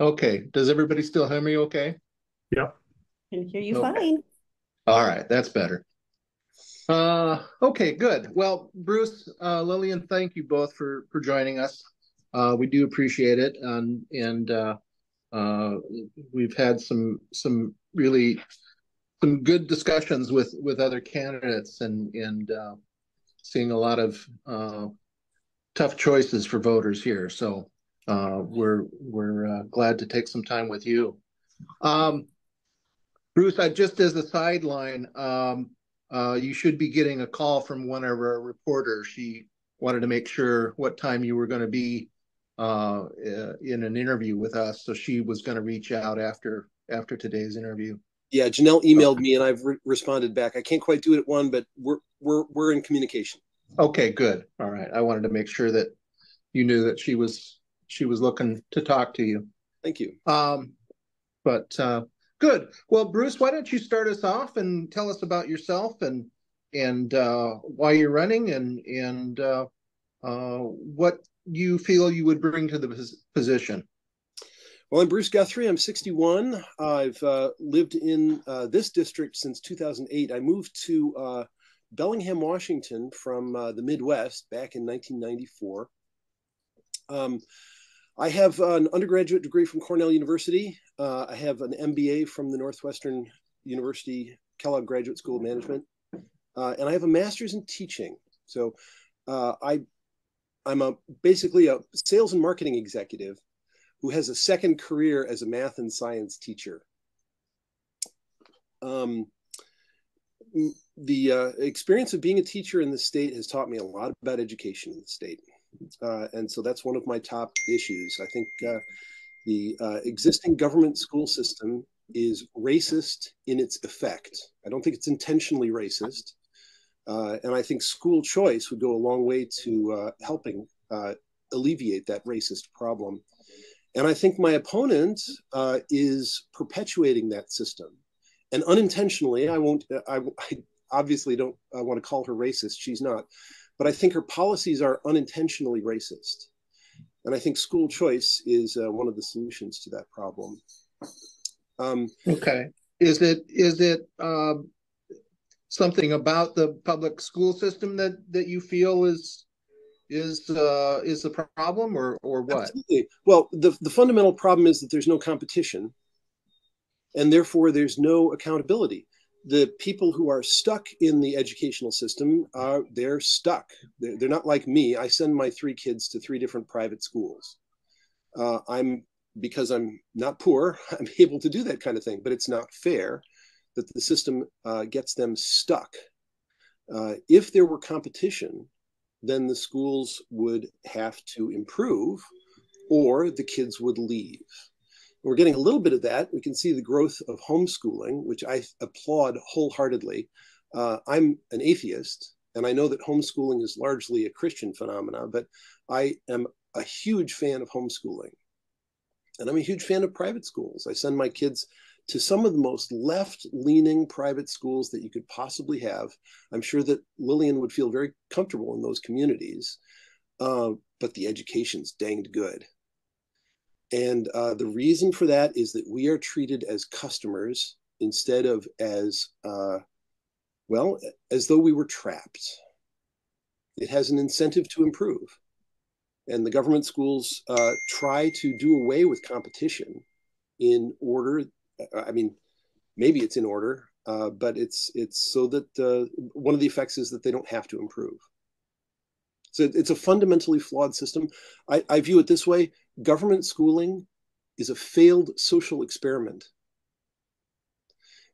Okay, does everybody still hear me okay? Yep. Can hear you Okay. fine. All right, that's better. Uh, okay, good. Well, Bruce, uh, Lillian, thank you both for for joining us. Uh, we do appreciate it, and and uh, uh, we've had some some really some good discussions with with other candidates, and and uh, seeing a lot of uh, tough choices for voters here. So uh, we're we're uh, glad to take some time with you. Um, Bruce, I just as a sideline, um, uh, you should be getting a call from one of our reporters. She wanted to make sure what time you were going to be uh, in an interview with us, so she was going to reach out after after today's interview. Yeah, Janelle emailed me and I've re- responded back. I can't quite do it at one, but we're we're we're in communication. Okay, good. All right. I wanted to make sure that you knew that she was she was looking to talk to you. Thank you. Um, but uh, good. Well, Bruce, why don't you start us off and tell us about yourself and and uh, why you're running and and uh, uh, what you feel you would bring to the pos- position. Well, I'm Bruce Guthrie. I'm 61. I've uh, lived in uh, this district since 2008. I moved to uh, Bellingham, Washington from uh, the Midwest back in 1994. Um, I have an undergraduate degree from Cornell University. Uh, I have an MBA from the Northwestern University Kellogg Graduate School of Management, uh, and I have a master's in teaching. So I, I'm a basically a sales and marketing executive who has a second career as a math and science teacher. Um, the uh, experience of being a teacher in the state has taught me a lot about education in the state. Uh, and so that's one of my top issues. I think uh, the uh, existing government school system is racist in its effect. I don't think it's intentionally racist. Uh, and I think school choice would go a long way to uh, helping alleviate that racist problem. And I think my opponent is perpetuating that system. And unintentionally, I won't, I, I obviously don't I want to call her racist. She's not but I think her policies are unintentionally racist. And I think school choice is uh, one of the solutions to that problem. Um, okay. Is it is it uh, something about the public school system that that you feel is is uh, is the problem, or or what? Absolutely. Well, the the fundamental problem is that there's no competition, and therefore there's no accountability. The people who are stuck in the educational system are they're stuck. They're, they're not like me. I send my three kids to three different private schools. Uh, i'm because i'm not poor i'm able to do that kind of thing but it's not fair that the system uh, gets them stuck. Uh, if there were competition then the schools would have to improve or the kids would leave we're getting a little bit of that. We can see the growth of homeschooling, which I applaud wholeheartedly. Uh, I'm an atheist, and I know that homeschooling is largely a Christian phenomenon, but I am a huge fan of homeschooling. And I'm a huge fan of private schools. I send my kids to some of the most left leaning private schools that you could possibly have. I'm sure that Lillian would feel very comfortable in those communities, uh, but the education's danged good. And uh, the reason for that is that we are treated as customers instead of as, uh, well, as though we were trapped. It has an incentive to improve. And the government schools uh, try to do away with competition in order. I mean, maybe it's in order, uh, but it's it's so that uh, one of the effects is that they don't have to improve. So it's a fundamentally flawed system. I, I view it this way government schooling is a failed social experiment.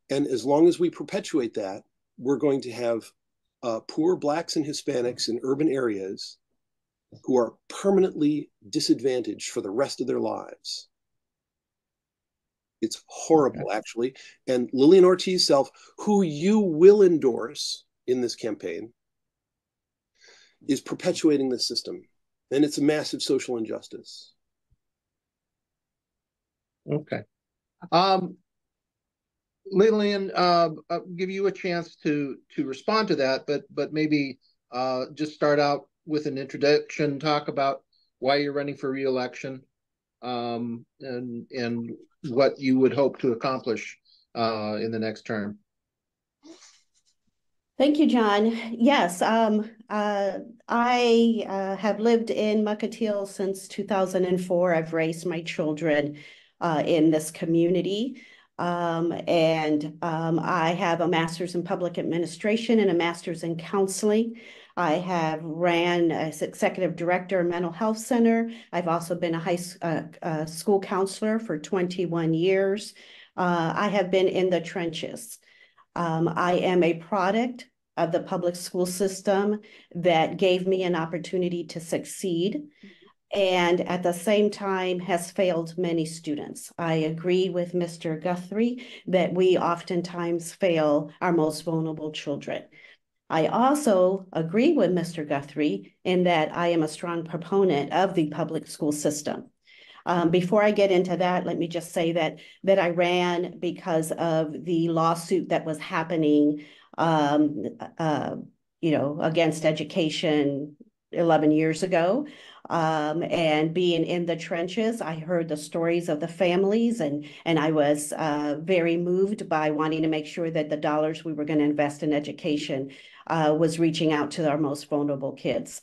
And as long as we perpetuate that, we're going to have uh, poor Blacks and Hispanics in urban areas who are permanently disadvantaged for the rest of their lives. It's horrible, okay. actually. And Lillian Ortiz Self, who you will endorse in this campaign, is perpetuating this system. And it's a massive social injustice. Okay. Um, Lillian, uh, I'll give you a chance to to respond to that, but but maybe uh, just start out with an introduction, talk about why you're running for reelection, um, and and what you would hope to accomplish uh, in the next term. Thank you, Jon. Yes, um, uh, I uh, have lived in Mukilteo since 2004. I've raised my children uh, in this community. Um, and um, I have a master's in public administration and a master's in counseling. I have ran as executive director of mental health center. I've also been a high uh, uh, school counselor for 21 years. Uh, I have been in the trenches. Um, I am a product of the public school system that gave me an opportunity to succeed and at the same time has failed many students. I agree with Mr. Guthrie that we oftentimes fail our most vulnerable children. I also agree with Mr. Guthrie in that I am a strong proponent of the public school system. Um, before I get into that, let me just say that that I ran because of the lawsuit that was happening, um, uh, you know, against education 11 years ago. Um, and being in the trenches, I heard the stories of the families, and and I was uh, very moved by wanting to make sure that the dollars we were going to invest in education uh, was reaching out to our most vulnerable kids.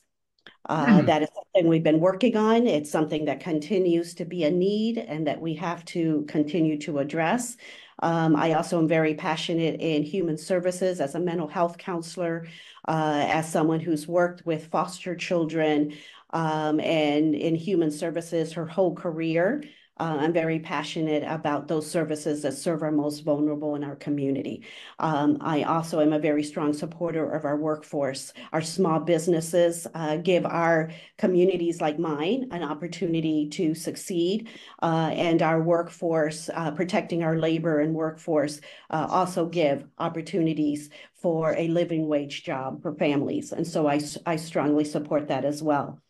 Uh, mm. That is something we've been working on. It's something that continues to be a need and that we have to continue to address. Um, I also am very passionate in human services as a mental health counselor, uh, as someone who's worked with foster children um, and in human services her whole career. Uh, I'm very passionate about those services that serve our most vulnerable in our community. Um, I also am a very strong supporter of our workforce. Our small businesses uh, give our communities like mine an opportunity to succeed, uh, and our workforce, uh, protecting our labor and workforce, uh, also give opportunities for a living wage job for families. And so I, I strongly support that as well.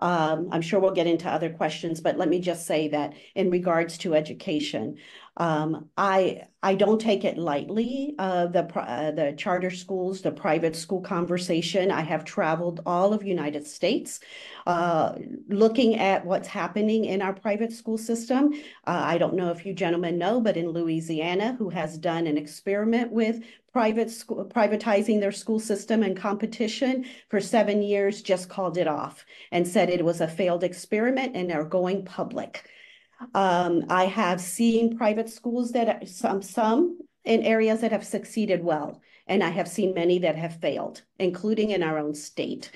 Um, I'm sure we'll get into other questions, but let me just say that in regards to education, um, I I don't take it lightly. Uh, the uh, the charter schools, the private school conversation. I have traveled all of United States, uh, looking at what's happening in our private school system. Uh, I don't know if you gentlemen know, but in Louisiana, who has done an experiment with private school privatizing their school system and competition for seven years, just called it off and said it was a failed experiment and are going public. Um, I have seen private schools that some some in areas that have succeeded well, and I have seen many that have failed, including in our own state.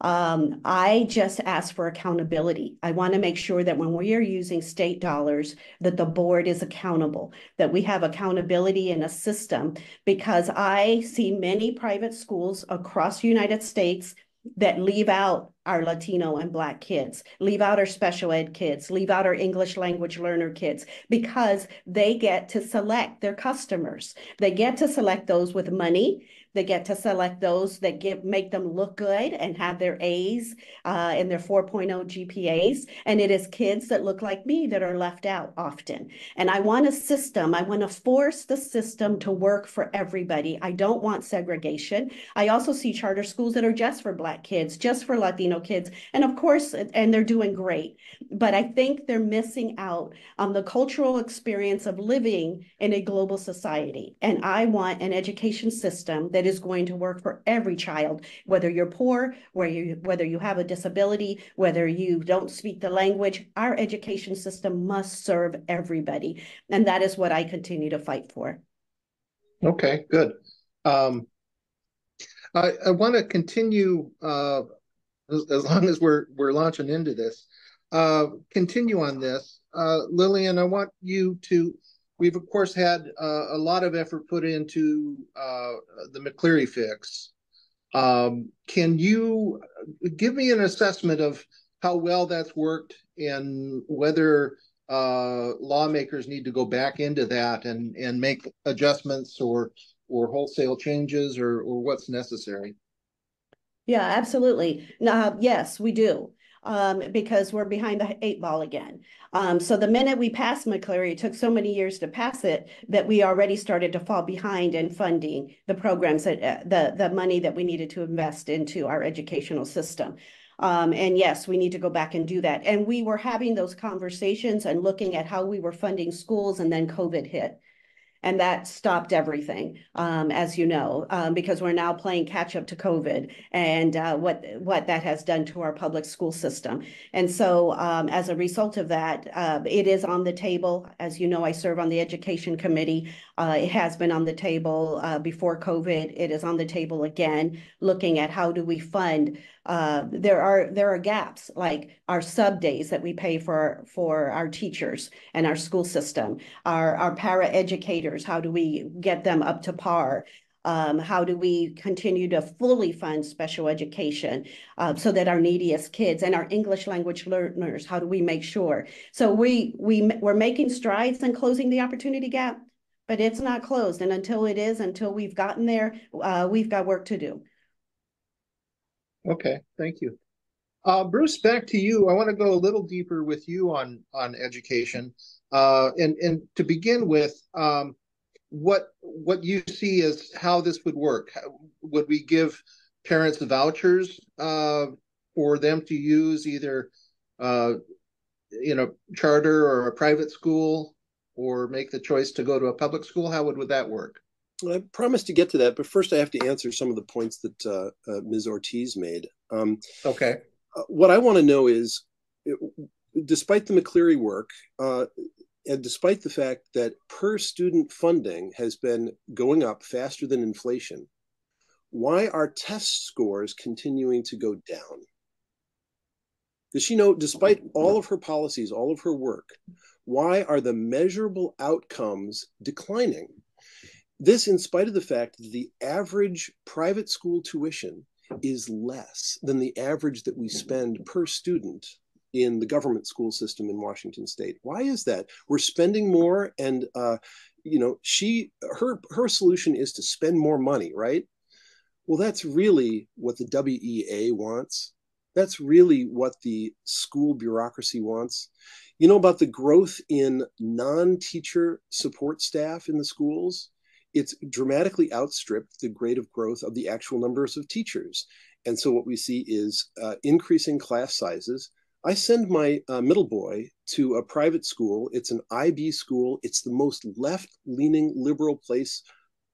Um, I just ask for accountability. I want to make sure that when we are using state dollars, that the board is accountable, that we have accountability in a system, because I see many private schools across the United States that leave out our Latino and Black kids, leave out our special ed kids, leave out our English language learner kids, because they get to select their customers. They get to select those with money they get to select those that give make them look good and have their A's uh, and their 4.0 GPAs. And it is kids that look like me that are left out often. And I want a system. I want to force the system to work for everybody. I don't want segregation. I also see charter schools that are just for Black kids, just for Latino kids. And of course, and they're doing great. But I think they're missing out on the cultural experience of living in a global society. And I want an education system that that is going to work for every child, whether you're poor, whether you, whether you have a disability, whether you don't speak the language. Our education system must serve everybody. And that is what I continue to fight for. Okay, good. Um, I, I want to continue uh, as, long as we're we're launching into this. Uh, continue on this, uh, Lillian. I want you to We've of course had uh, a lot of effort put into uh, the McCleary fix. Um, can you give me an assessment of how well that's worked and whether uh, lawmakers need to go back into that and and make adjustments or or wholesale changes or or what's necessary? Yeah, absolutely. Uh, yes, we do. um, because we're behind the eight ball again. Um, so the minute we passed McCleary, it took so many years to pass it that we already started to fall behind in funding the programs that uh, the the money that we needed to invest into our educational system. Um, and yes, we need to go back and do that. And we were having those conversations and looking at how we were funding schools, and then COVID hit and that stopped everything, um, as you know, um, because we're now playing catch up to COVID and uh, what what that has done to our public school system. And so, um, as a result of that, uh, it is on the table. As you know, I serve on the education committee. Uh, it has been on the table uh, before COVID. It is on the table again, looking at how do we fund uh, there are there are gaps like our sub days that we pay for for our teachers and our school system, our our para educators. How do we get them up to par? Um, how do we continue to fully fund special education uh, so that our neediest kids and our English language learners, how do we make sure? So we, we, we're making strides in closing the opportunity gap, but it's not closed. And until it is, until we've gotten there, uh, we've got work to do. Okay, thank you. Uh, Bruce, back to you. I want to go a little deeper with you on on education, uh, and and to begin with, um, what what you see as how this would work? Would we give parents vouchers uh, for them to use either, uh, you know, charter or a private school, or make the choice to go to a public school? How would would that work? I promised to get to that, but first I have to answer some of the points that uh, uh, Ms. Ortiz made. Um, okay. Uh, what I want to know is, it, despite the McCleary work, uh, and despite the fact that per student funding has been going up faster than inflation, why are test scores continuing to go down? Does she know, despite all of her policies, all of her work, why are the measurable outcomes declining? This, in spite of the fact that the average private school tuition is less than the average that we spend per student in the government school system in Washington State. Why is that? We're spending more, and uh, you know, she her her solution is to spend more money, right? Well, that's really what the WEA wants. That's really what the school bureaucracy wants. You know about the growth in non-teacher support staff in the schools? It's dramatically outstripped the rate of growth of the actual numbers of teachers. And so what we see is uh, increasing class sizes. I send my uh, middle boy to a private school. It's an IB school. It's the most left leaning liberal place,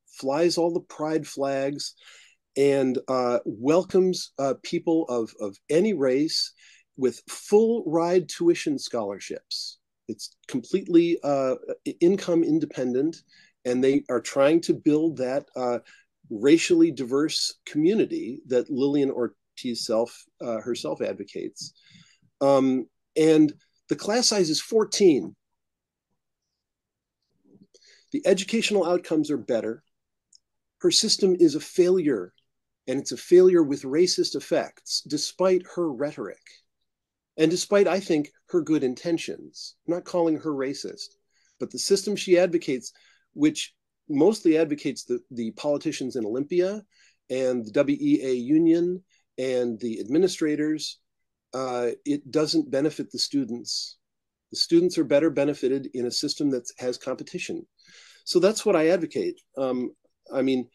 flies all the pride flags, and uh, welcomes uh, people of, of any race with full ride tuition scholarships. It's completely uh, income independent and they are trying to build that uh, racially diverse community that Lillian Ortiz self uh, herself advocates. Um, and the class size is 14. The educational outcomes are better. Her system is a failure, and it's a failure with racist effects, despite her rhetoric. And despite, I think, her good intentions, I'm not calling her racist, but the system she advocates which mostly advocates the, the politicians in Olympia and the WEA union and the administrators, uh, it doesn't benefit the students. The students are better benefited in a system that has competition. So that's what I advocate. Um, I mean,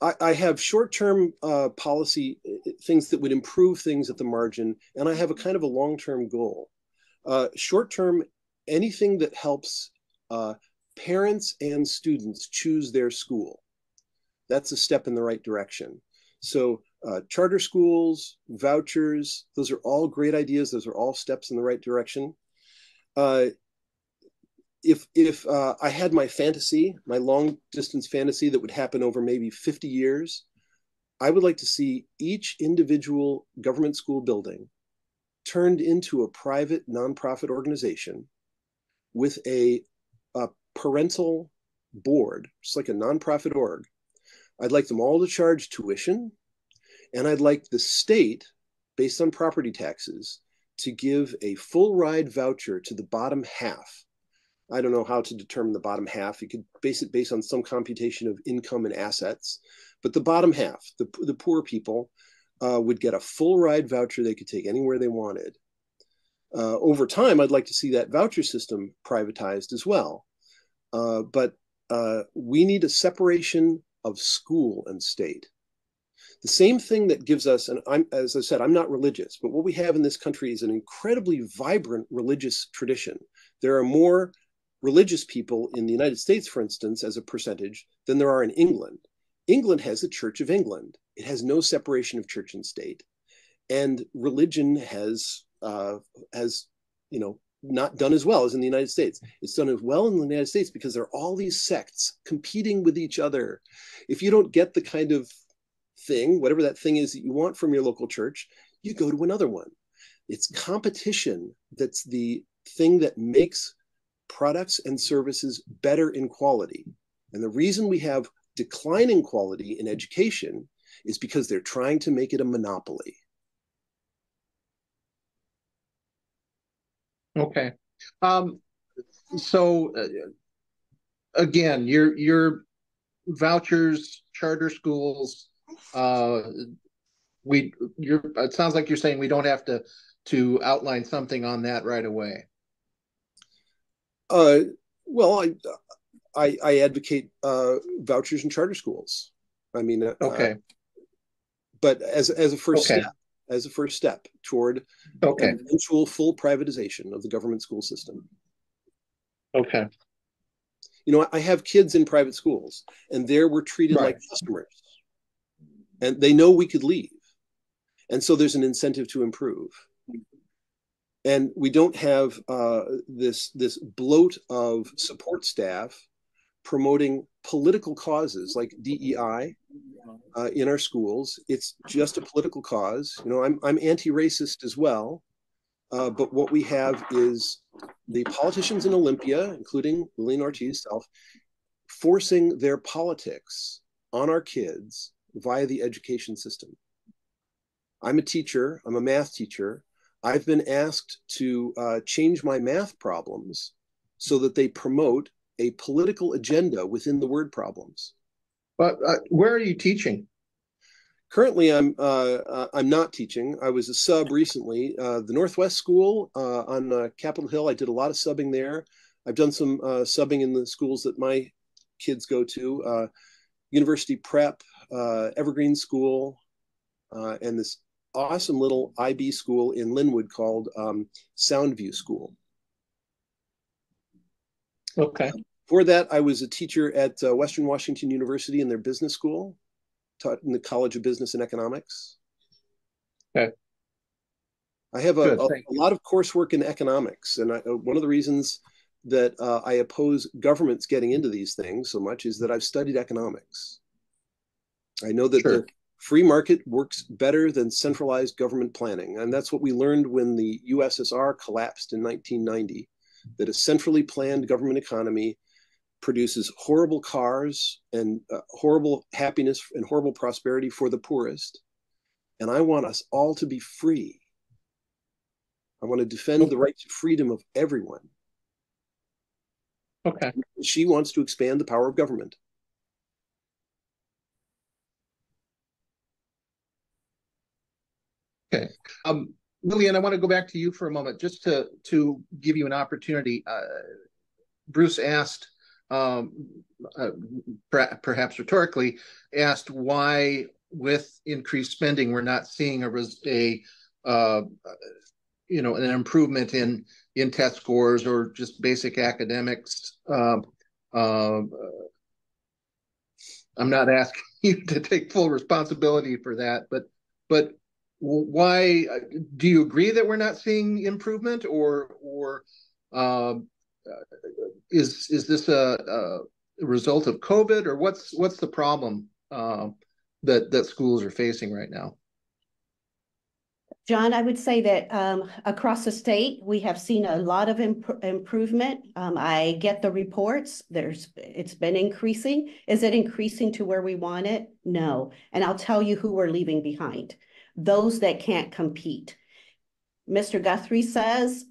I, I have short-term uh, policy uh, things that would improve things at the margin, and I have a kind of a long-term goal. Uh, short-term, anything that helps uh, parents and students choose their school. That's a step in the right direction. So, uh, charter schools, vouchers, those are all great ideas. Those are all steps in the right direction. Uh, if if uh, I had my fantasy, my long distance fantasy that would happen over maybe 50 years, I would like to see each individual government school building turned into a private nonprofit organization with a, a parental board, just like a nonprofit org. I'd like them all to charge tuition, and I'd like the state, based on property taxes, to give a full ride voucher to the bottom half. I don't know how to determine the bottom half. You could base it based on some computation of income and assets, but the bottom half, the, the poor people, uh, would get a full ride voucher they could take anywhere they wanted. Uh, over time, I'd like to see that voucher system privatized as well. Uh, but uh, we need a separation of school and state. The same thing that gives us, and I'm, as I said, I'm not religious, but what we have in this country is an incredibly vibrant religious tradition. There are more religious people in the United States, for instance, as a percentage, than there are in England. England has the Church of England. It has no separation of church and state, and religion has uh, has you know not done as well as in the United States. It's done as well in the United States because there are all these sects competing with each other. If you don't get the kind of thing, whatever that thing is that you want from your local church, you go to another one. It's competition that's the thing that makes products and services better in quality. And the reason we have declining quality in education is because they're trying to make it a monopoly. Okay. Um, so uh, again, your your vouchers, charter schools, uh, we you're it sounds like you're saying we don't have to to outline something on that right away. Uh, well, I I, I advocate uh, vouchers and charter schools. I mean, uh, okay, but as as a first okay. step, as a first step toward okay. eventual full privatization of the government school system. Okay. You know, I have kids in private schools, and there we're treated right. like customers, and they know we could leave, and so there's an incentive to improve. And we don't have uh, this this bloat of support staff promoting political causes like DEI uh, in our schools. It's just a political cause. You know, I'm I'm anti-racist as well, uh, but what we have is the politicians in Olympia, including Lillian Ortiz self, forcing their politics on our kids via the education system. I'm a teacher. I'm a math teacher. I've been asked to uh, change my math problems so that they promote a political agenda within the word problems. But uh, where are you teaching? Currently, I'm uh, uh, I'm not teaching. I was a sub recently. Uh, the Northwest School uh, on uh, Capitol Hill. I did a lot of subbing there. I've done some subbing in the schools that my kids go to. University Prep, Evergreen School, and this awesome little IB school in Lynnwood called um, Soundview School. Okay. For that, I was a teacher at uh, Western Washington University in their business school, taught in the College of Business and Economics. Okay. I have a, a, a lot of coursework in economics, and I, uh, one of the reasons that uh, I oppose governments getting into these things so much is that I've studied economics. I know that sure. the free market works better than centralized government planning, and that's what we learned when the USSR collapsed in 1990 that a centrally planned government economy produces horrible cars and uh, horrible happiness and horrible prosperity for the poorest. And I want us all to be free. I want to defend the right to freedom of everyone. Okay. She wants to expand the power of government. Okay. Um, Lillian, I want to go back to you for a moment, just to to give you an opportunity. Uh, Bruce asked, um, uh, per perhaps rhetorically, asked why, with increased spending, we're not seeing a a uh, you know an improvement in in test scores or just basic academics. Um, uh, I'm not asking you to take full responsibility for that, but but why uh, do you agree that we're not seeing improvement or or um, is is this a, a, result of covid or what's what's the problem uh, that that schools are facing right now Jon, I would say that um, across the state, we have seen a lot of imp improvement. Um, I get the reports. There's, it's been increasing. Is it increasing to where we want it? No. And I'll tell you who we're leaving behind those that can't compete. Mr. Guthrie says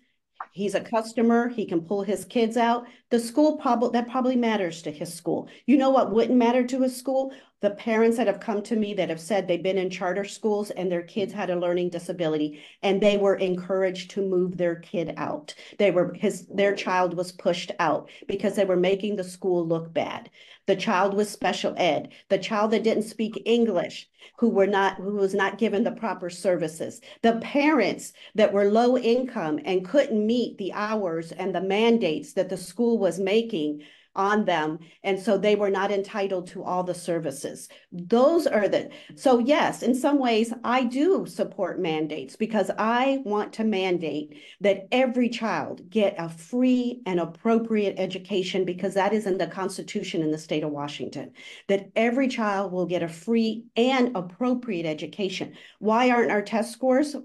he's a customer, he can pull his kids out, the school probably that probably matters to his school. You know what wouldn't matter to his school? The parents that have come to me that have said they've been in charter schools and their kids had a learning disability and they were encouraged to move their kid out. They were his their child was pushed out because they were making the school look bad the child with special ed, the child that didn't speak English, who were not who was not given the proper services, the parents that were low income and couldn't meet the hours and the mandates that the school was making on them. And so they were not entitled to all the services. Those are the, so yes, in some ways, I do support mandates because I want to mandate that every child get a free and appropriate education because that is in the Constitution in the state of Washington, that every child will get a free and appropriate education. Why aren't our test scores?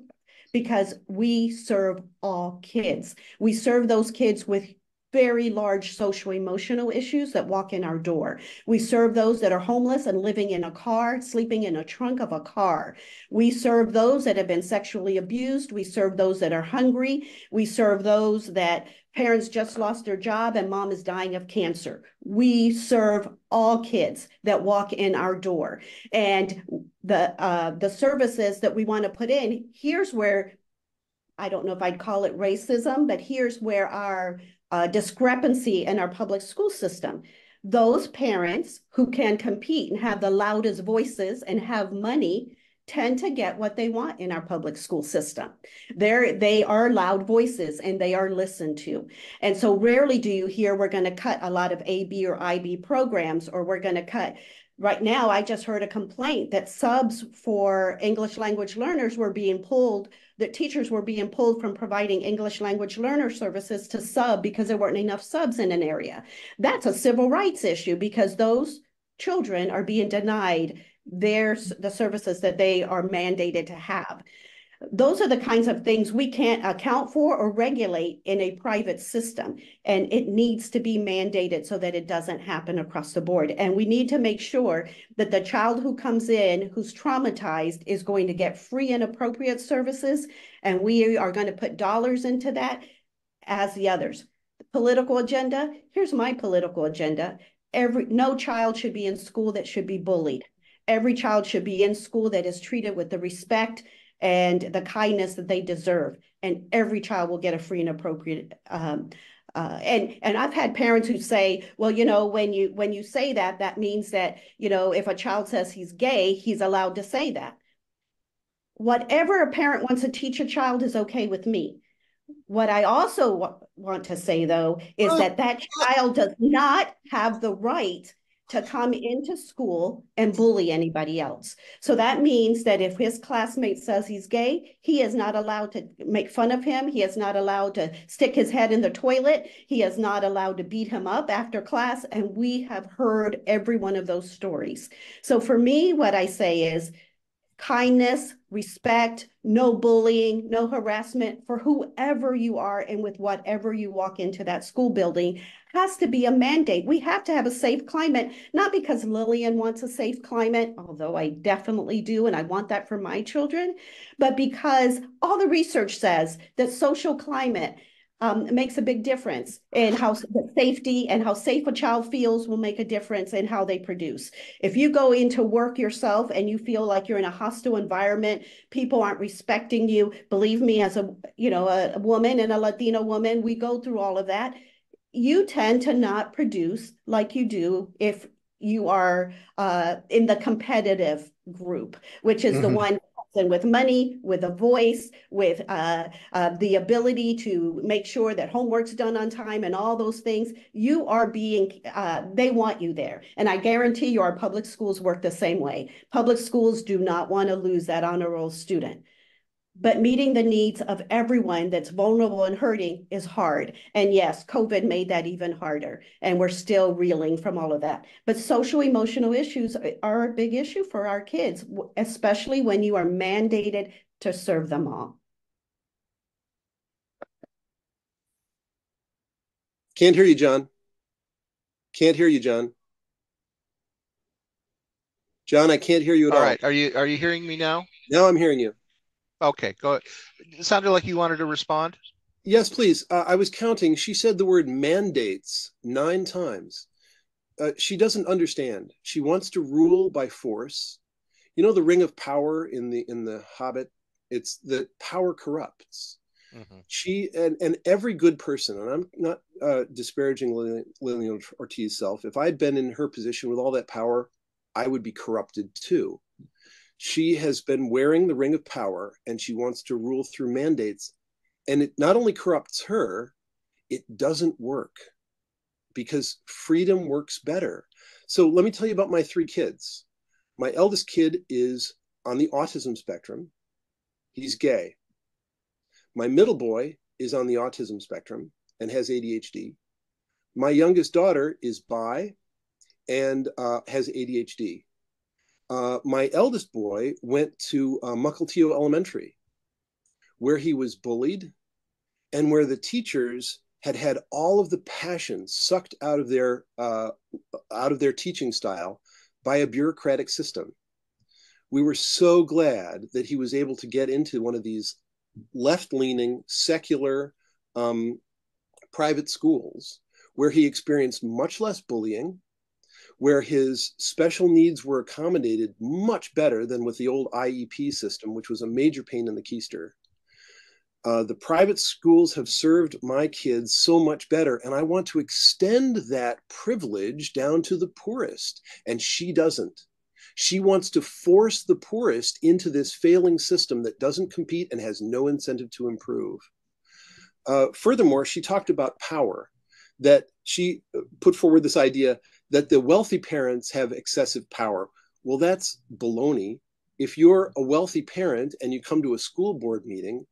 Because we serve all kids. We serve those kids with very large social emotional issues that walk in our door. We serve those that are homeless and living in a car, sleeping in a trunk of a car. We serve those that have been sexually abused. We serve those that are hungry. We serve those that parents just lost their job and mom is dying of cancer. We serve all kids that walk in our door. And the uh, the services that we want to put in, here's where I don't know if I'd call it racism, but here's where our uh, discrepancy in our public school system. Those parents who can compete and have the loudest voices and have money tend to get what they want in our public school system. They're, they are loud voices and they are listened to. And so rarely do you hear we're going to cut a lot of AP or IB programs or we're going to cut Right now, I just heard a complaint that subs for English language learners were being pulled, that teachers were being pulled from providing English language learner services to sub because there weren't enough subs in an area. That's a civil rights issue because those children are being denied their the services that they are mandated to have. Those are the kinds of things we can't account for or regulate in a private system. And it needs to be mandated so that it doesn't happen across the board. And we need to make sure that the child who comes in who's traumatized is going to get free and appropriate services. And we are going to put dollars into that as the others. Political agenda, here's my political agenda. Every no child should be in school that should be bullied. Every child should be in school that is treated with the respect and the kindness that they deserve. And every child will get a free and appropriate um, uh, and and I've had parents who say, well, you know, when you when you say that, that means that you know, if a child says he's gay, he's allowed to say that. Whatever a parent wants to teach a child is okay with me. What I also want to say though is that that child does not have the right to come into school and bully anybody else. So that means that if his classmate says he's gay, he is not allowed to make fun of him. He is not allowed to stick his head in the toilet. He is not allowed to beat him up after class. And we have heard every one of those stories. So for me, what I say is kindness, respect, no bullying, no harassment for whoever you are and with whatever you walk into that school building has to be a mandate. We have to have a safe climate, not because Lillian wants a safe climate, although I definitely do, and I want that for my children, but because all the research says that social climate um, makes a big difference in how safety and how safe a child feels will make a difference in how they produce. If you go into work yourself and you feel like you're in a hostile environment, people aren't respecting you. Believe me, as a you know a, woman and a Latino woman, we go through all of that you tend to not produce like you do if you are uh, in the competitive group, which is mm-hmm. the one and with money, with a voice, with uh, uh, the ability to make sure that homework's done on time and all those things, you are being, uh, they want you there. And I guarantee you our public schools work the same way. Public schools do not want to lose that honor roll student but meeting the needs of everyone that's vulnerable and hurting is hard. And yes, COVID made that even harder. And we're still reeling from all of that. But social emotional issues uh, are a big issue for our kids, especially when you are mandated to serve them all. Can't hear you, Jon. Can't hear you, Jon. Jon, I can't hear you at all. All right. Are you are you hearing me now? Now I'm hearing you. Okay, go. It sounded like you wanted to respond. Yes, please. Uh, I was counting. She said the word mandates nine times. Uh, she doesn't understand. She wants to rule by force. You know the ring of power in the in the Hobbit. It's the power corrupts. Mm-hmm. She and and every good person, and I'm not uh, disparaging Lillian, Lillian Ortiz self. If I'd been in her position with all that power, I would be corrupted too. She has been wearing the ring of power, and she wants to rule through mandates. And it not only corrupts her it doesn't work because freedom works better. So let me tell you about my three kids. My eldest kid is on the autism spectrum. He's gay. My middle boy is on the autism spectrum and has adhd my youngest daughter is bi and uh, has adhd uh, my eldest boy went to uh, Mukilteo Elementary, where he was bullied and where the teachers had had all of the passion sucked out of their uh, out of their teaching style by a bureaucratic system. We were so glad that he was able to get into one of these left-leaning secular um, private schools where he experienced much less bullying, where his special needs were accommodated much better than with the old IEP system, which was a major pain in the keister. Uh, the private schools have served my kids so much better, and I want to extend that privilege down to the poorest. And she doesn't. She wants to force the poorest into this failing system that doesn't compete and has no incentive to improve. Uh, furthermore, she talked about power, that she put forward this idea that the wealthy parents have excessive power. Well, that's baloney. If you're a wealthy parent and you come to a school board meeting,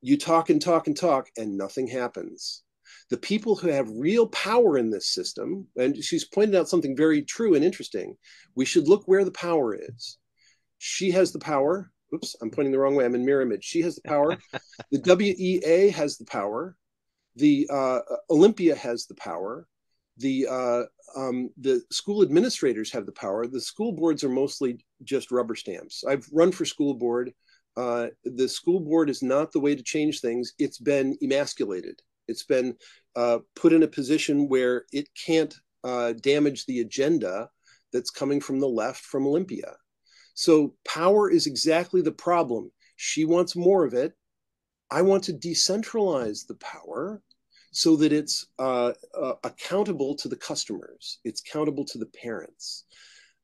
you talk and talk and talk, and nothing happens. The people who have real power in this system, and she's pointed out something very true and interesting. We should look where the power is. She has the power. Oops, I'm pointing the wrong way. I'm in mirror image. She has the power. the WEA has the power. The uh, Olympia has the power. The uh, um, the school administrators have the power. The school boards are mostly just rubber stamps. I've run for school board uh, the school board is not the way to change things. It's been emasculated. It's been uh, put in a position where it can't uh, damage the agenda that's coming from the left from Olympia. So power is exactly the problem. She wants more of it. I want to decentralize the power so that it's uh, uh, accountable to the customers. It's accountable to the parents.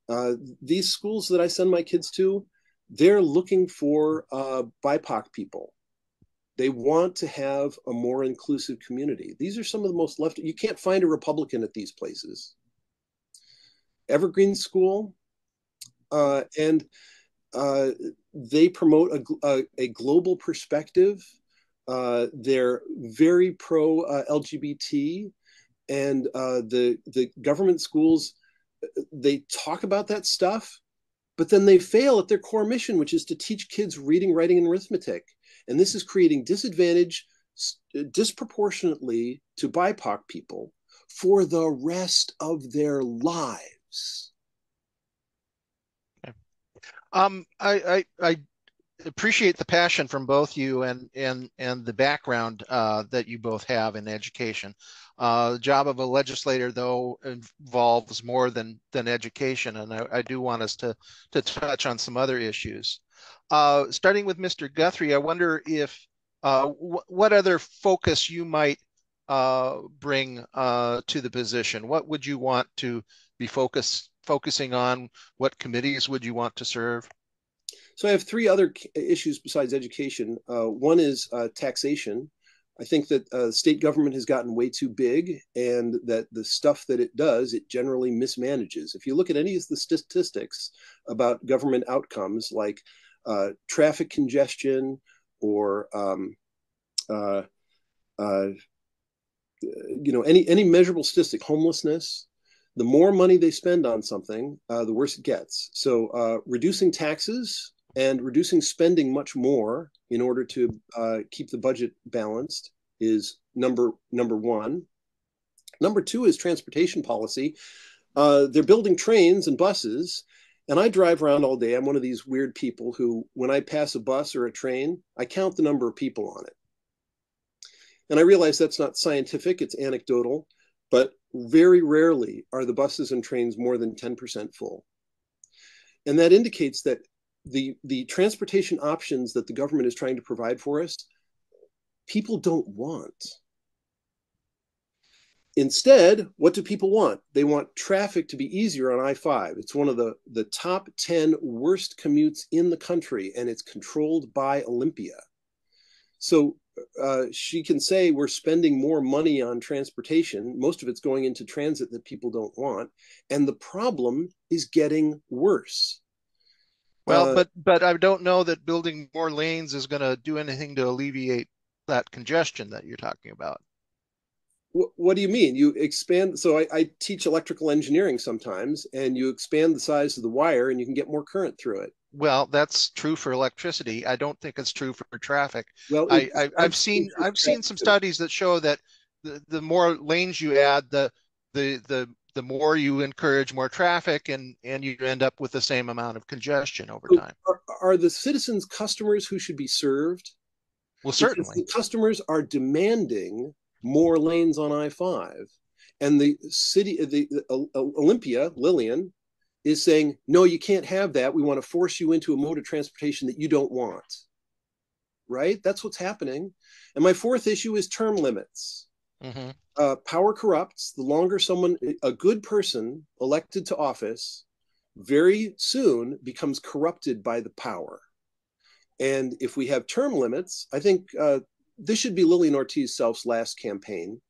Uh, these schools that I send my kids to, they're looking for uh, BIPOC people. They want to have a more inclusive community. These are some of the most left. You can't find a Republican at these places. Evergreen School, uh, and uh, they promote a, a, a global perspective. Uh, they're very pro uh, LGBT, and uh, the the government schools they talk about that stuff but then they fail at their core mission, which is to teach kids reading, writing, and arithmetic. And this is creating disadvantage uh, disproportionately to BIPOC people for the rest of their lives. Um, I, I, I appreciate the passion from both you and and and the background uh, that you both have in education. Uh, the job of a legislator, though, involves more than than education, and I, I do want us to to touch on some other issues. Uh, starting with Mr. Guthrie, I wonder if uh, what other focus you might uh, bring uh, to the position. What would you want to be focus focusing on? What committees would you want to serve? So I have three other issues besides education. Uh, one is uh, taxation. I think that uh, state government has gotten way too big, and that the stuff that it does, it generally mismanages. If you look at any of the statistics about government outcomes, like uh, traffic congestion or um, uh, uh, you know any any measurable statistic, homelessness, the more money they spend on something, uh, the worse it gets. So uh, reducing taxes and reducing spending much more in order to uh, keep the budget balanced is number number one. Number two is transportation policy. Uh, they're building trains and buses, and I drive around all day. I'm one of these weird people who, when I pass a bus or a train, I count the number of people on it. And I realize that's not scientific, it's anecdotal, but very rarely are the buses and trains more than 10% full. And that indicates that the, the transportation options that the government is trying to provide for us, people don't want. Instead, what do people want? They want traffic to be easier on I 5. It's one of the, the top 10 worst commutes in the country, and it's controlled by Olympia. So uh, she can say we're spending more money on transportation. Most of it's going into transit that people don't want. And the problem is getting worse. Well, uh, but but I don't know that building more lanes is going to do anything to alleviate that congestion that you're talking about what do you mean? You expand. So I, I, teach electrical engineering sometimes, and you expand the size of the wire, and you can get more current through it. Well, that's true for electricity. I don't think it's true for traffic. Well, I, I, have seen I've seen some studies that show that the, the more lanes you add, the the the the more you encourage more traffic, and and you end up with the same amount of congestion over time. Are, are the citizens customers who should be served? Well, certainly, because the customers are demanding more lanes on I-5. And the city, the, the Olympia, Lillian, is saying, no, you can't have that. We want to force you into a mode of transportation that you don't want. Right? That's what's happening. And my fourth issue is term limits. Mm-hmm. Uh, power corrupts. The longer someone, a good person elected to office, very soon becomes corrupted by the power. And if we have term limits, I think uh, this should be Lillian Ortiz-Self's last campaign.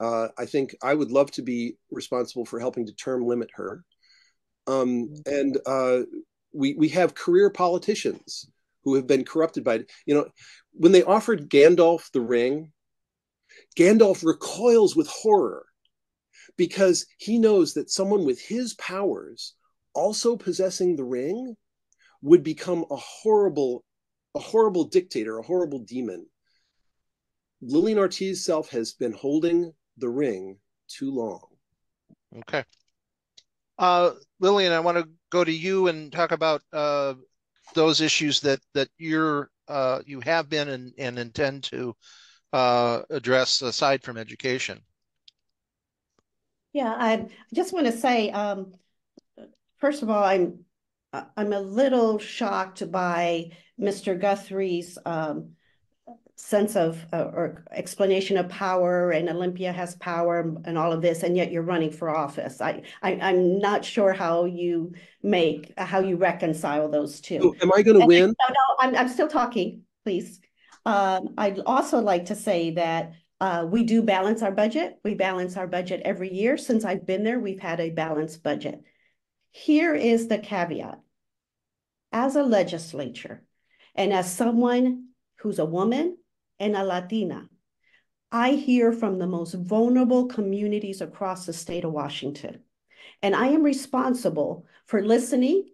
Uh, I think I would love to be responsible for helping to term limit her. Um, and uh, we we have career politicians who have been corrupted by you know when they offered Gandalf the ring, Gandalf recoils with horror because he knows that someone with his powers also possessing the ring would become a horrible a horrible dictator, a horrible demon. Lillian Ortiz-Self has been holding the ring too long. Okay. Uh, Lillian, I want to go to you and talk about uh, those issues that that you're uh, you have been and, and intend to uh, address aside from education. Yeah, I just want to say, um, first of all, I'm I'm a little shocked by Mr. Guthrie's um, sense of uh, or explanation of power and Olympia has power and all of this, and yet you're running for office. I, I am not sure how you make how you reconcile those two. So am I going to win? No, no, I'm I'm still talking. Please. Um, I'd also like to say that uh, we do balance our budget. We balance our budget every year. Since I've been there, we've had a balanced budget. Here is the caveat. As a legislature and as someone who's a woman and a Latina. I hear from the most vulnerable communities across the state of Washington. And I am responsible for listening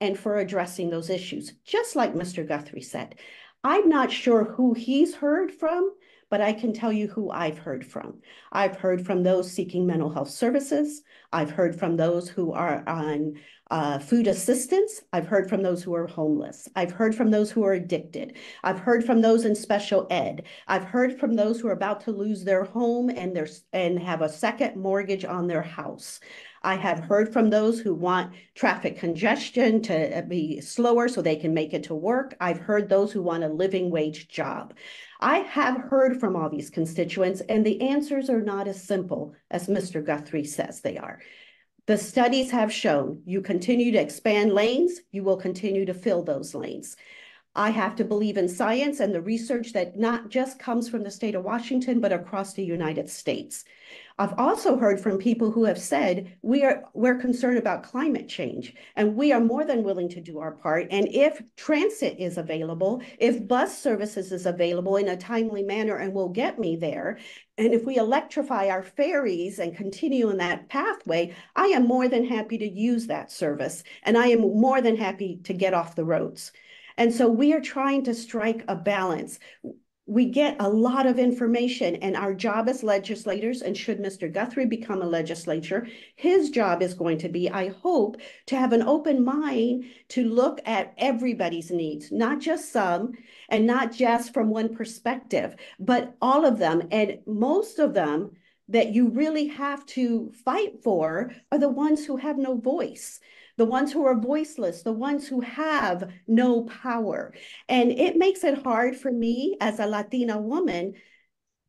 and for addressing those issues, just like Mr. Guthrie said. I'm not sure who he's heard from, but I can tell you who I've heard from. I've heard from those seeking mental health services. I've heard from those who are on uh, food assistance. I've heard from those who are homeless. I've heard from those who are addicted. I've heard from those in special ed. I've heard from those who are about to lose their home and their and have a second mortgage on their house. I have mm-hmm. heard from those who want traffic congestion to uh, be slower so they can make it to work. I've heard those who want a living wage job. I have heard from all these constituents, and the answers are not as simple as Mr. Guthrie says they are. The studies have shown you continue to expand lanes, you will continue to fill those lanes. I have to believe in science and the research that not just comes from the state of Washington, but across the United States. I've also heard from people who have said we are we're concerned about climate change and we are more than willing to do our part. And if transit is available, if bus services is available in a timely manner and will get me there, and if we electrify our ferries and continue in that pathway, I am more than happy to use that service and I am more than happy to get off the roads. And so we are trying to strike a balance we get a lot of information and our job as legislators, and should Mr. Guthrie become a legislature, his job is going to be, I hope, to have an open mind to look at everybody's needs, not just some and not just from one perspective, but all of them. And most of them that you really have to fight for are the ones who have no voice the ones who are voiceless, the ones who have no power. And it makes it hard for me as a Latina woman.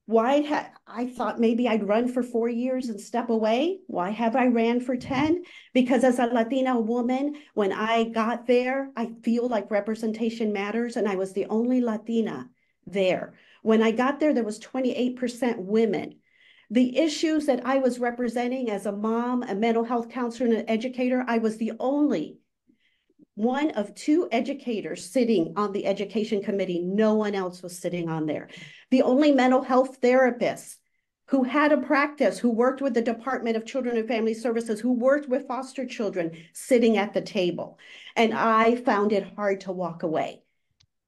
Why ha- I thought maybe I'd run for four years and step away. Why have I ran for 10? Because as a Latina woman, when I got there, I feel like representation matters. And I was the only Latina there. When I got there, there was 28% women the issues that I was representing as a mom, a mental health counselor, and an educator, I was the only one of two educators sitting on the education committee. No one else was sitting on there. The only mental health therapist who had a practice, who worked with the Department of Children and Family Services, who worked with foster children sitting at the table. And I found it hard to walk away.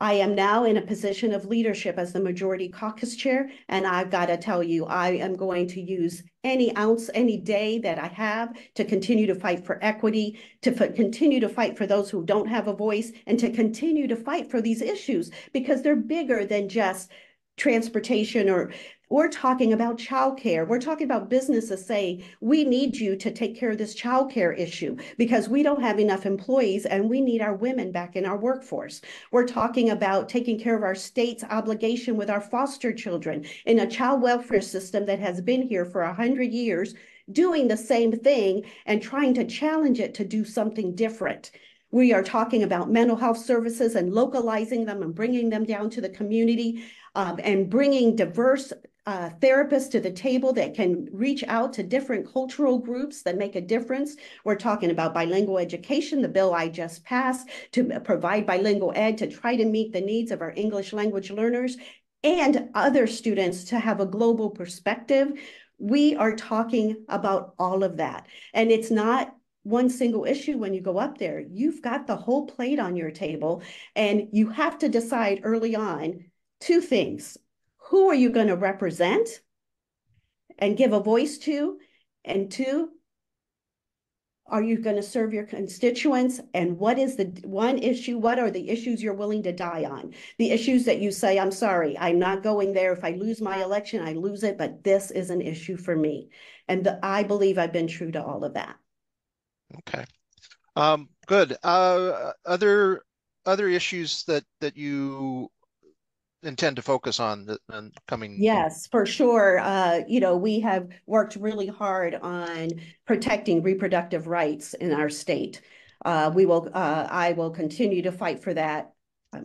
I am now in a position of leadership as the majority caucus chair, and I've got to tell you, I am going to use any ounce, any day that I have to continue to fight for equity, to continue to fight for those who don't have a voice, and to continue to fight for these issues because they're bigger than just transportation or we're talking about childcare. We're talking about businesses saying, we need you to take care of this childcare issue because we don't have enough employees and we need our women back in our workforce. We're talking about taking care of our state's obligation with our foster children in a child welfare system that has been here for 100 years, doing the same thing and trying to challenge it to do something different. We are talking about mental health services and localizing them and bringing them down to the community um, and bringing diverse uh, therapists to the table that can reach out to different cultural groups that make a difference. We're talking about bilingual education, the bill I just passed to provide bilingual ed to try to meet the needs of our English language learners and other students to have a global perspective. We are talking about all of that. And it's not one single issue when you go up there. You've got the whole plate on your table, and you have to decide early on two things who are you going to represent and give a voice to? And two, are you going to serve your constituents? And what is the one issue? What are the issues you're willing to die on? The issues that you say, I'm sorry, I'm not going there. If I lose my election, I lose it, but this is an issue for me. And the, I believe I've been true to all of that. Okay. Um, good. Uh, other other issues that that you intend to focus on the coming yes for sure. Uh, you know we have worked really hard on protecting reproductive rights in our state. Uh, we will uh, i will continue to fight for that.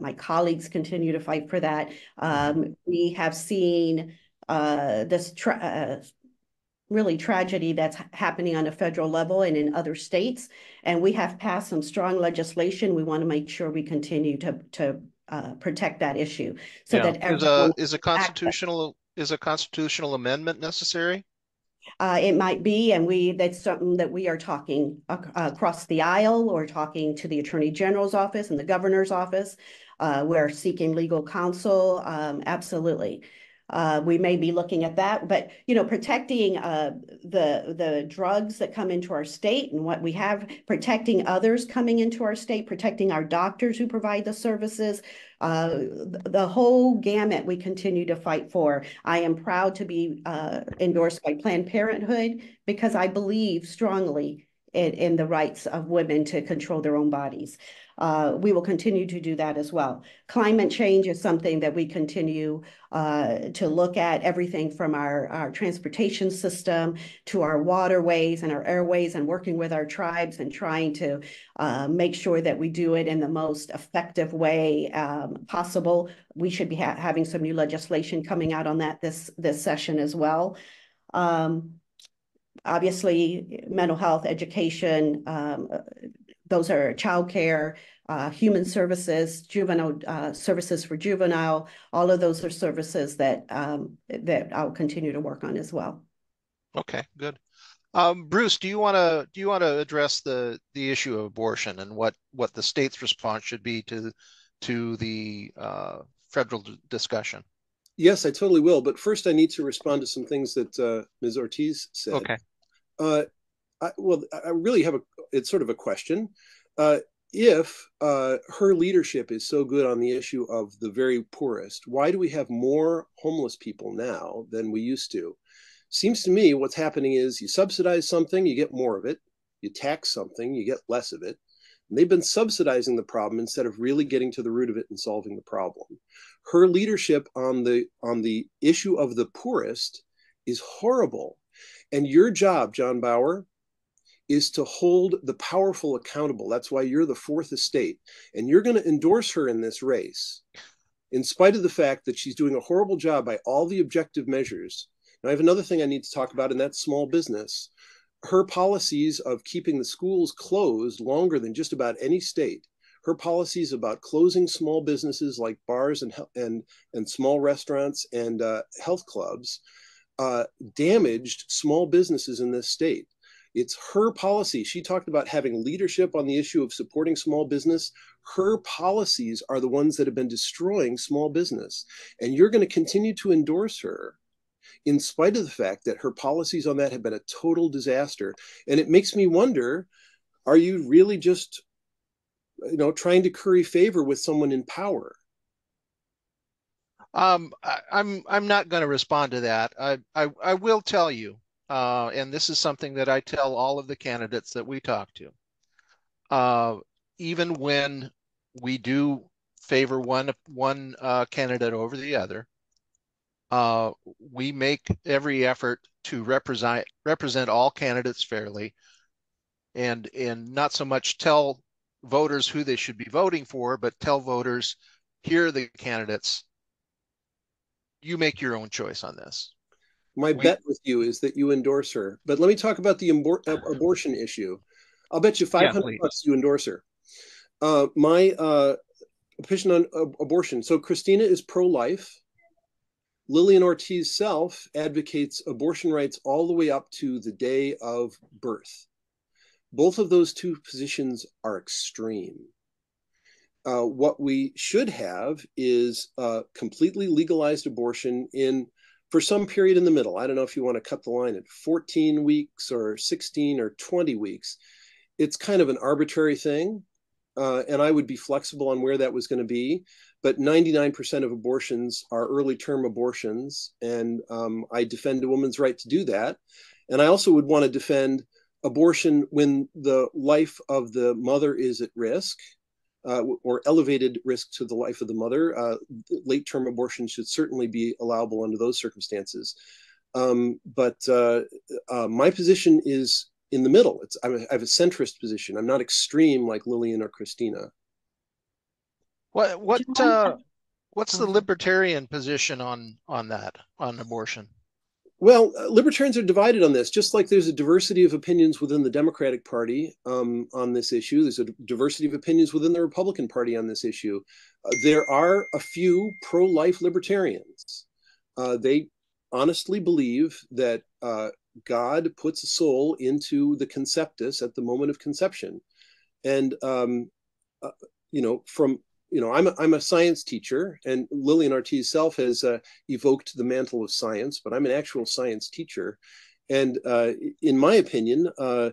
My colleagues continue to fight for that. Um, we have seen uh, this tra uh, really tragedy that's happening on a federal level and in other states and we have passed some strong legislation. We want to make sure we continue to to uh, protect that issue so yeah. that is a is a constitutional is a constitutional amendment necessary? Uh, it might be, and we that's something that we are talking ac across the aisle or talking to the Attorney General's office and the Governor's office. Uh, we're seeking legal counsel. Um, absolutely. Uh, we may be looking at that, but you know, protecting uh, the the drugs that come into our state and what we have, protecting others coming into our state, protecting our doctors who provide the services, uh, the whole gamut we continue to fight for. I am proud to be uh, endorsed by Planned Parenthood because I believe strongly in, in the rights of women to control their own bodies uh, we will continue to do that as well. Climate change is something that we continue uh, to look at everything from our, our transportation system to our waterways and our airways and working with our tribes and trying to uh, make sure that we do it in the most effective way um, possible. We should be ha having some new legislation coming out on that this, this session as well. Um, obviously, mental health, education, um, those are childcare, uh, human services, juvenile uh, services for juvenile. All of those are services that um, that I'll continue to work on as well. Okay, good. Um, Bruce, do you want to do you want to address the the issue of abortion and what what the state's response should be to to the uh, federal discussion? Yes, I totally will. But first, I need to respond to some things that uh, Ms. Ortiz said. Okay. Uh, I, well, I really have a. It's sort of a question. Uh, if uh, her leadership is so good on the issue of the very poorest, why do we have more homeless people now than we used to? Seems to me what's happening is you subsidize something, you get more of it. You tax something, you get less of it. And they've been subsidizing the problem instead of really getting to the root of it and solving the problem. Her leadership on the on the issue of the poorest is horrible. And your job, Jon Bauer, is to hold the powerful accountable. That's why you're the fourth estate. And you're going to endorse her in this race, in spite of the fact that she's doing a horrible job by all the objective measures. Now, I have another thing I need to talk about, and that's small business. Her policies of keeping the schools closed longer than just about any state, her policies about closing small businesses like bars and, and, and small restaurants and uh, health clubs, uh, damaged small businesses in this state it's her policy. She talked about having leadership on the issue of supporting small business. Her policies are the ones that have been destroying small business. And you're going to continue to endorse her in spite of the fact that her policies on that have been a total disaster. And it makes me wonder are you really just you know trying to curry favor with someone in power um, I, I'm I'm not going to respond to that. I, I I will tell you uh, and this is something that I tell all of the candidates that we talk to. Uh, even when we do favor one one uh, candidate over the other, uh, we make every effort to represent represent all candidates fairly, and and not so much tell voters who they should be voting for, but tell voters here are the candidates. You make your own choice on this. My we, bet with you is that you endorse her. But let me talk about the abor- uh, abortion issue. I'll bet you 500 yeah, bucks you endorse her. Uh, my uh, opinion on uh, abortion. So Christina is pro-life. Lillian Ortiz-Self advocates abortion rights all the way up to the day of birth. Both of those two positions are extreme. Uh, what we should have is a completely legalized abortion in for some period in the middle. I don't know if you want to cut the line at 14 weeks or 16 or 20 weeks. It's kind of an arbitrary thing. Uh, and I would be flexible on where that was going to be. But 99% of abortions are early term abortions. And um, I defend a woman's right to do that. And I also would want to defend abortion when the life of the mother is at risk uh, or elevated risk to the life of the mother. Uh, late term abortion should certainly be allowable under those circumstances. Um, but uh, uh my position is in the middle. It's I have a centrist position. I'm not extreme like Lillian or Christina. What what uh, what's the libertarian position on on that on abortion? Well, uh, libertarians are divided on this, just like there's a diversity of opinions within the Democratic Party um, on this issue. There's a diversity of opinions within the Republican Party on this issue. Uh, there are a few pro life libertarians. Uh, they honestly believe that uh, God puts a soul into the conceptus at the moment of conception. And, um, uh, you know, from you know, I'm a, I'm a science teacher, and Lillian Ortiz-Self has uh, evoked the mantle of science, but I'm an actual science teacher. And uh, in my opinion, uh,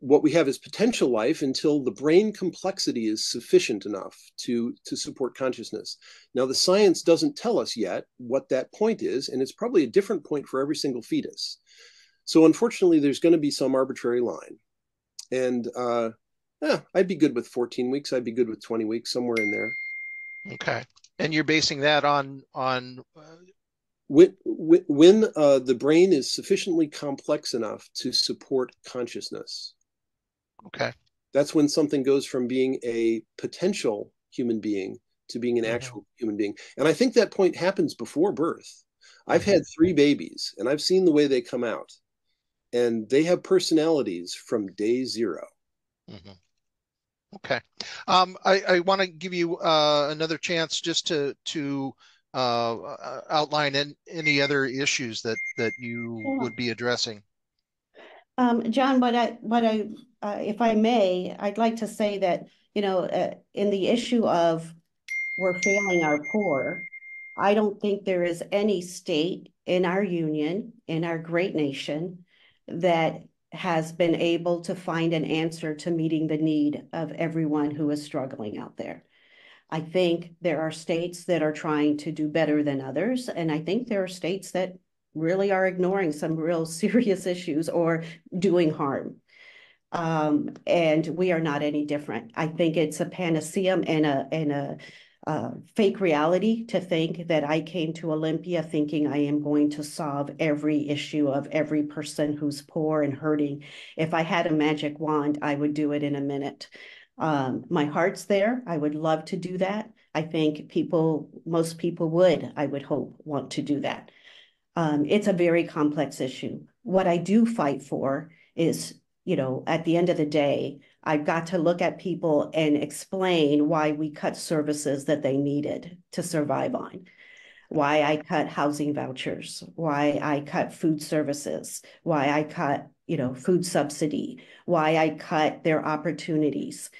what we have is potential life until the brain complexity is sufficient enough to, to support consciousness. Now, the science doesn't tell us yet what that point is, and it's probably a different point for every single fetus. So, unfortunately, there's going to be some arbitrary line. And uh, yeah, I'd be good with 14 weeks. I'd be good with 20 weeks, somewhere in there. Okay. And you're basing that on on uh... when when uh, the brain is sufficiently complex enough to support consciousness. Okay. That's when something goes from being a potential human being to being an mm-hmm. actual human being. And I think that point happens before birth. I've mm-hmm. had three babies and I've seen the way they come out. And they have personalities from day 0 mm-hmm. Okay. Um, I, I want to give you uh, another chance just to to uh, uh outline in, any other issues that that you yeah. would be addressing. Um, Jon, what I what I uh, if I may, I'd like to say that you know uh, in the issue of we're failing our poor, I don't think there is any state in our union, in our great nation, that has been able to find an answer to meeting the need of everyone who is struggling out there. I think there are states that are trying to do better than others, and I think there are states that really are ignoring some real serious issues or doing harm. Um, and we are not any different. I think it's a panacea and a and a uh, fake reality to think that I came to Olympia thinking I am going to solve every issue of every person who's poor and hurting. If I had a magic wand, I would do it in a minute. Um, my heart's there. I would love to do that. I think people, most people would, I would hope, want to do that. Um, it's a very complex issue. What I do fight for is, you know, at the end of the day, I've got to look at people and explain why we cut services that they needed to survive on, why I cut housing vouchers, why I cut food services, why I cut, you know, food subsidy, why I cut their opportunities.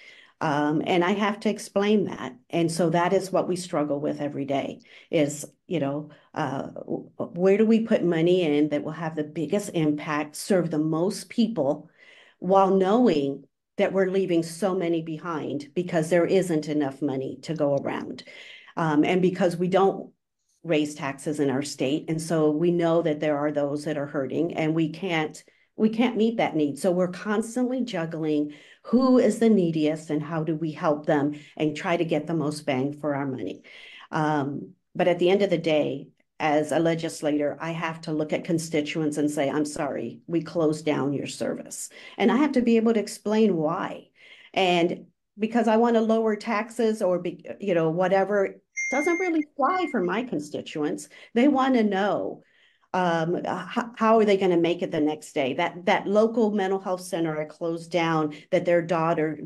Um, and I have to explain that. And so that is what we struggle with every day is, you know, uh, where do we put money in that will have the biggest impact, serve the most people while knowing that we're leaving so many behind because there isn't enough money to go around. Um, and because we don't raise taxes in our state. And so we know that there are those that are hurting and we can't we can't meet that need. So we're constantly juggling who is the neediest and how do we help them and try to get the most bang for our money. Um, but at the end of the day, as a legislator, I have to look at constituents and say, I'm sorry, we closed down your service. And I have to be able to explain why. And because I want to lower taxes or, be, you know, whatever, doesn't really fly for my constituents. They want to know um, how, how, are they going to make it the next day? That that local mental health center I closed down, that their daughter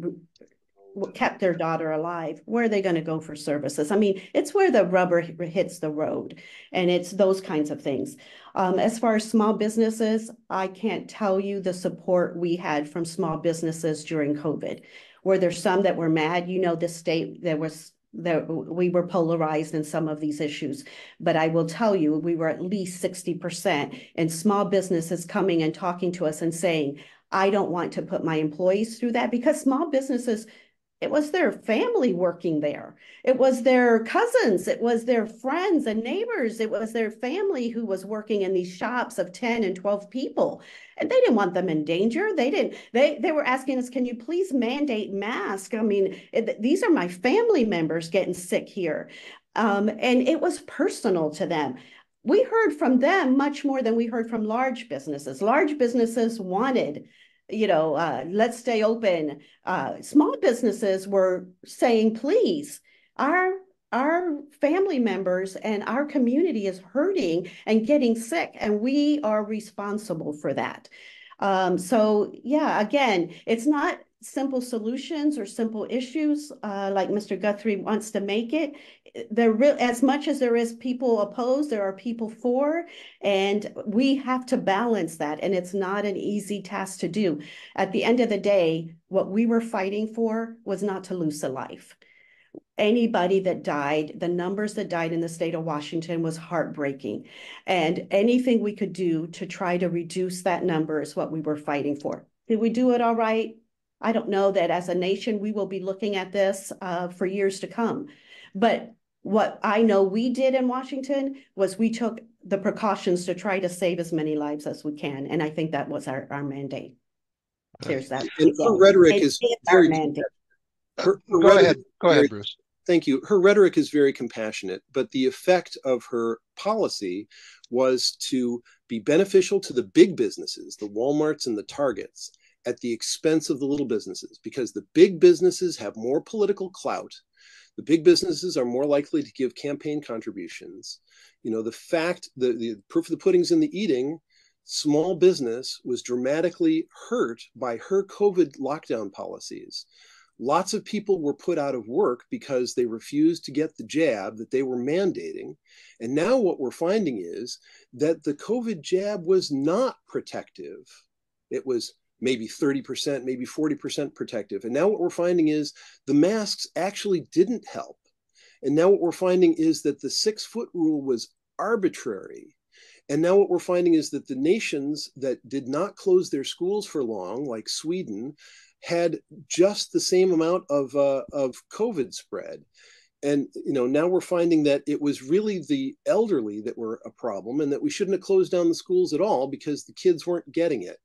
kept their daughter alive, where are they going to go for services? I mean, it's where the rubber hits the road, and it's those kinds of things. Um, as far as small businesses, I can't tell you the support we had from small businesses during COVID. Were there some that were mad? You know, the state there was that we were polarized in some of these issues. But I will tell you, we were at least 60% and small businesses coming and talking to us and saying, I don't want to put my employees through that because small businesses it was their family working there. It was their cousins. It was their friends and neighbors. It was their family who was working in these shops of 10 and 12 people. And they didn't want them in danger. They didn't, they, they were asking us, can you please mandate mask? I mean, it, these are my family members getting sick here. Um, and it was personal to them we heard from them much more than we heard from large businesses. Large businesses wanted you know, uh, let's stay open. Uh, small businesses were saying, please, our our family members and our community is hurting and getting sick, and we are responsible for that. Um, so yeah, again, it's not simple solutions or simple issues uh, like Mr. Guthrie wants to make it. There real as much as there is people opposed, there are people for, and we have to balance that. And it's not an easy task to do. At the end of the day, what we were fighting for was not to lose a life. Anybody that died, the numbers that died in the state of Washington was heartbreaking. And anything we could do to try to reduce that number is what we were fighting for. Did we do it all right? I don't know that as a nation we will be looking at this uh, for years to come. But what I know we did in Washington was we took the precautions to try to save as many lives as we can. And I think that was our, our mandate. There's that. And her rhetoric is very mandate. Her, her go ahead. Go ahead, Bruce. Thank you. Her rhetoric is very compassionate, but the effect of her policy was to be beneficial to the big businesses, the Walmarts and the Targets, at the expense of the little businesses because the big businesses have more political clout. The big businesses are more likely to give campaign contributions. You know, the fact, the, the proof of the pudding's in the eating, small business was dramatically hurt by her COVID lockdown policies. Lots of people were put out of work because they refused to get the jab that they were mandating. And now what we're finding is that the COVID jab was not protective. It was maybe 30%, maybe 40% protective. And now what we're finding is the masks actually didn't help. And now what we're finding is that the six foot rule was arbitrary. And now what we're finding is that the nations that did not close their schools for long, like Sweden, had just the same amount of uh, of COVID spread. And you know now we're finding that it was really the elderly that were a problem, and that we shouldn't have closed down the schools at all because the kids weren't getting it.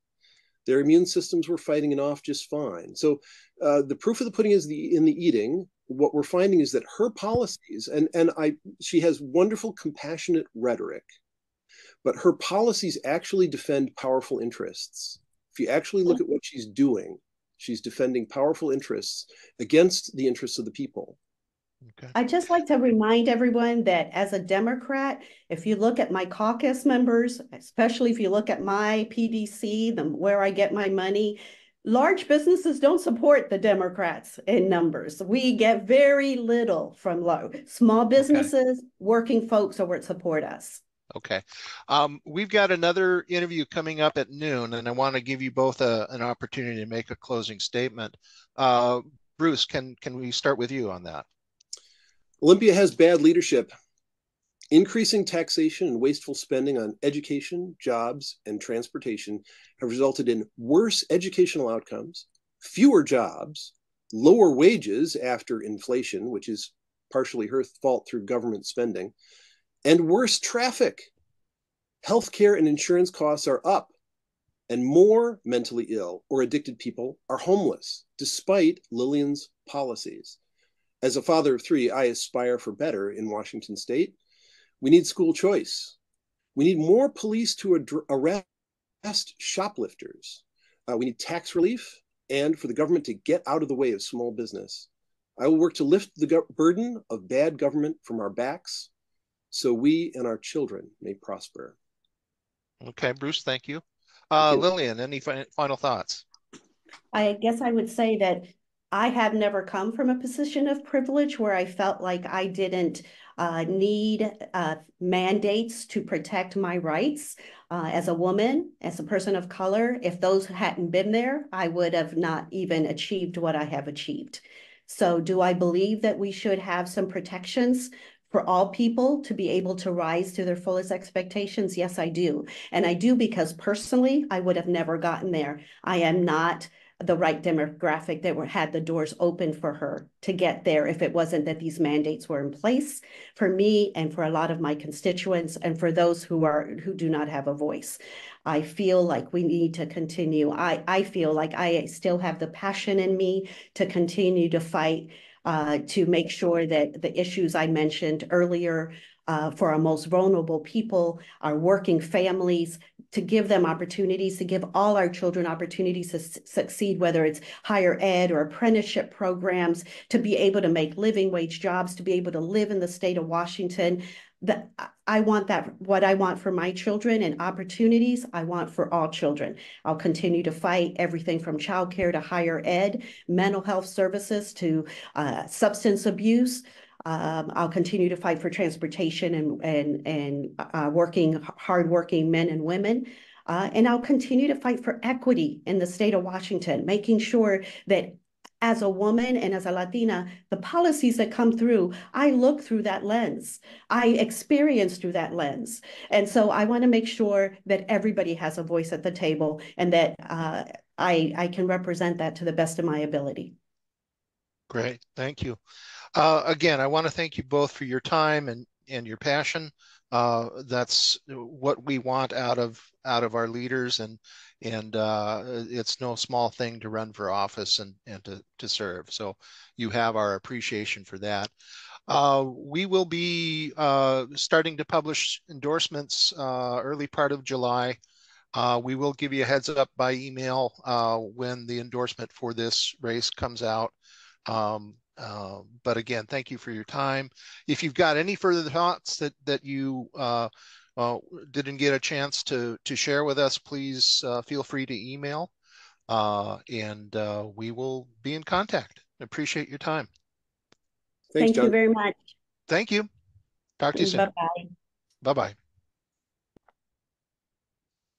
Their immune systems were fighting it off just fine. So uh, the proof of the pudding is the in the eating. What we're finding is that her policies, and and I, she has wonderful, compassionate rhetoric, but her policies actually defend powerful interests. If you actually look at what she's doing, she's defending powerful interests against the interests of the people. Okay. I just like to remind everyone that as a Democrat, if you look at my caucus members, especially if you look at my PDC, the, where I get my money, large businesses don't support the Democrats in numbers. We get very little from low. Small businesses, okay. working folks are what support us. Okay. Um, we've got another interview coming up at noon, and I want to give you both a, an opportunity to make a closing statement. Uh, Bruce, can, can we start with you on that? Olympia has bad leadership. Increasing taxation and wasteful spending on education, jobs, and transportation have resulted in worse educational outcomes, fewer jobs, lower wages after inflation, which is partially her fault through government spending, and worse traffic. Healthcare and insurance costs are up, and more mentally ill or addicted people are homeless, despite Lillian's policies. As a father of three, I aspire for better in Washington state. We need school choice. We need more police to arrest shoplifters. Uh, we need tax relief and for the government to get out of the way of small business. I will work to lift the burden of bad government from our backs so we and our children may prosper. Okay, Bruce, thank you. Uh, thank you. Lillian, any fi final thoughts? I guess I would say that I have never come from a position of privilege where I felt like I didn't uh, need uh, mandates to protect my rights. Uh, as a woman, as a person of color, if those hadn't been there, I would have not even achieved what I have achieved. So do I believe that we should have some protections for all people to be able to rise to their fullest expectations? Yes, I do. And I do because personally, I would have never gotten there. I am not the right demographic that were, had the doors open for her to get there if it wasn't that these mandates were in place for me and for a lot of my constituents and for those who are who do not have a voice. I feel like we need to continue. I, I feel like I still have the passion in me to continue to fight uh, to make sure that the issues I mentioned earlier uh, for our most vulnerable people, our working families, to give them opportunities, to give all our children opportunities to succeed, whether it's higher ed or apprenticeship programs, to be able to make living wage jobs, to be able to live in the state of Washington. That I want that what I want for my children and opportunities I want for all children. I'll continue to fight everything from childcare to higher ed, mental health services to uh, substance abuse. Um, I'll continue to fight for transportation and and and uh, working hardworking men and women. Uh, and I'll continue to fight for equity in the state of Washington, making sure that as a woman and as a Latina, the policies that come through, I look through that lens. I experience through that lens. And so I want to make sure that everybody has a voice at the table and that uh, I, I can represent that to the best of my ability. Great. Thank you. Uh, again, I want to thank you both for your time and, and your passion. Uh, that's what we want out of out of our leaders, and and uh, it's no small thing to run for office and and to to serve. So you have our appreciation for that. Uh, we will be uh, starting to publish endorsements uh, early part of July. Uh, we will give you a heads up by email uh, when the endorsement for this race comes out. Um, uh, but again, thank you for your time. If you've got any further thoughts that that you uh, uh, didn't get a chance to to share with us, please uh, feel free to email, uh, and uh, we will be in contact. Appreciate your time. Thanks, thank Jon. you very much. Thank you. Talk to you soon. Bye bye. Bye bye.